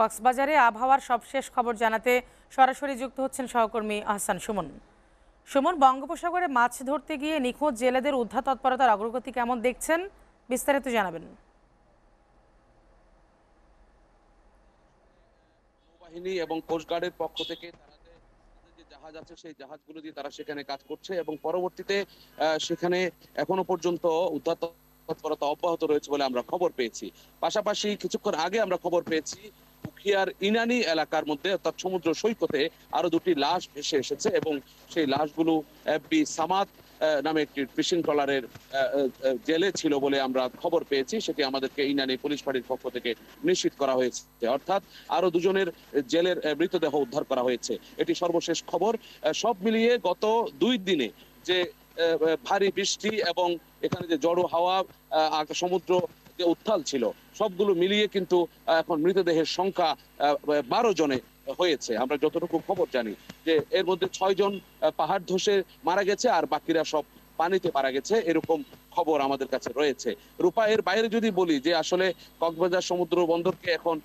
কক্সবাজারে আবহাওয়ার সবশেষ খবর জানাতে সরাসরি যুক্ত হচ্ছেন সহকর্মী আহসান সুমন। সুমন, বঙ্গোপসাগরে মাছ ধরতে গিয়ে নিখোঁজ জেলেদের উদ্ধার তৎপরতার অগ্রগতি কেমন দেখছেন? বিস্তারিত জানাবেন। নৌবাহিনী এবং কোস্টগার্ডের পক্ষ থেকে জাহাজ আছে, সেই জাহাজগুলো দিয়ে তারা সেখানে কাজ করছে এবং পরবর্তীতে সেখানে এখনও পর্যন্ত উদ্ধার তৎপরতা অব্যাহত রয়েছে বলে আমরা খবর পেয়েছি। পাশাপাশি কিছুক্ষণ আগে আমরা খবর পেয়েছি উখিয়ার ইনানি এলাকার মধ্যে, অর্থাৎ সমুদ্র সৈকতে আরও দুটি লাশ ভেসে এসেছে এবং সেই লাশগুলো এফবি সামাদ নামে একটি ফিশিং ট্রলারের জেলে ছিল বলে আমরা খবর পেয়েছি। সেটি আমাদেরকে ইনানি পুলিশ ফাঁড়ির পক্ষ থেকে নিশ্চিত করা হয়েছে। অর্থাৎ আরও দুজনের জেলের মৃতদেহ উদ্ধার করা হয়েছে। এটি সর্বশেষ খবর। সব মিলিয়ে গত দুই দিনে যে ভারী বৃষ্টি এবং এখানে যে জড়ো হাওয়া সমুদ্র উত্তাল ছিল। সবগুলো মিলিয়ে কিন্তু এখন মৃতদেহের সংখ্যা বারো জনে হয়েছে। আমরা যতটুকু খবর জানি যে এর মধ্যে ছয় জন পাহাড় ধসে মারা গেছে আর বাকিরা সব পানিতে মারা গেছে। এরকম খবর আমাদের কাছে রয়েছে। রূপা, এর বাইরে যদি বলি যে আসলে কক্সবাজার সমুদ্র বন্দরকে এখন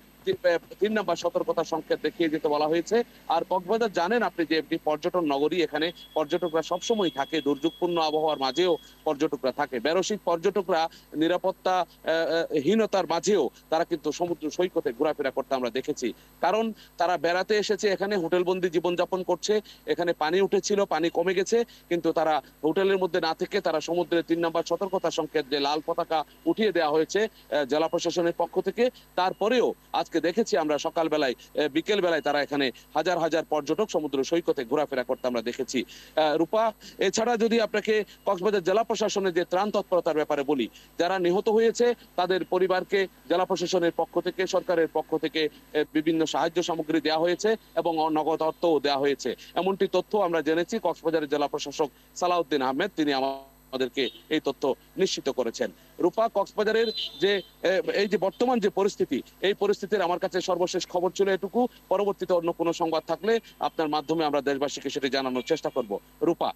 তিন নম্বর সতর্কতা সংকেত দেখিয়ে যেতে বলা হয়েছে। আর কক্সবাজার জানেন আপনি যে একটি পর্যটন নগরী, এখানে পর্যটকরা সবসময় থাকে, দুর্যোগপূর্ণ আবহাওয়ার মাঝেও পর্যটকরা থাকে। বেরসিক পর্যটকরা নিরাপত্তা হীনতার মাঝেও তারা কিন্তু সমুদ্র সৈকতে ঘোরাফেরা করতে আমরা দেখেছি। কারণ তারা বেড়াতে এসেছে, এখানে হোটেলবন্দি জীবনযাপন করছে, এখানে পানি উঠেছিল, পানি কমে গেছে, কিন্তু তারা হোটেলের মধ্যে না থেকে তারা সমুদ্রের তিন নম্বর সতর্কতা সংকেত যে লাল পতাকা উঠিয়ে দেওয়া হয়েছে জেলা প্রশাসনের পক্ষ থেকে, তারপরেও আজকে দেখেছি আমরা সকালবেলায় আহ, বিকেল বেলায় তারা এখানে হাজার হাজার পর্যটক সমুদ্র সৈকতে ঘোরাফেরা করতে আমরা দেখেছি। রূপা এছাড়া যদি আপনাকে কক্সবাজার জেলা প্রশাসনের যে ত্রাণ তৎপরতার ব্যাপারে বলি যারা নিহত হয়েছে তাদের পরিবারকে জেলা প্রশাসনের পক্ষ থেকে সরকারের পক্ষ থেকে বিভিন্ন সাহায্য সামগ্রী দেওয়া হয়েছে এবং নগদ অর্থও দেওয়া হয়েছে। এমনটি তথ্য আমরা জেনেছি কক্সবাজারের জেলা প্রশাসক সালাউদ্দিন আহমেদ তিনি আমাদেরকে এই তথ্য নিশ্চিত করেছেন। রূপা কক্সবাজারের যে এই যে বর্তমান যে পরিস্থিতি, এই পরিস্থিতির আমার কাছে সর্বশেষ খবর ছিল এটুকু। পরবর্তীতে অন্য কোনো সংবাদ থাকলে আপনার মাধ্যমে আমরা দেশবাসীকে সেটি জানানোর চেষ্টা করব। রূপা।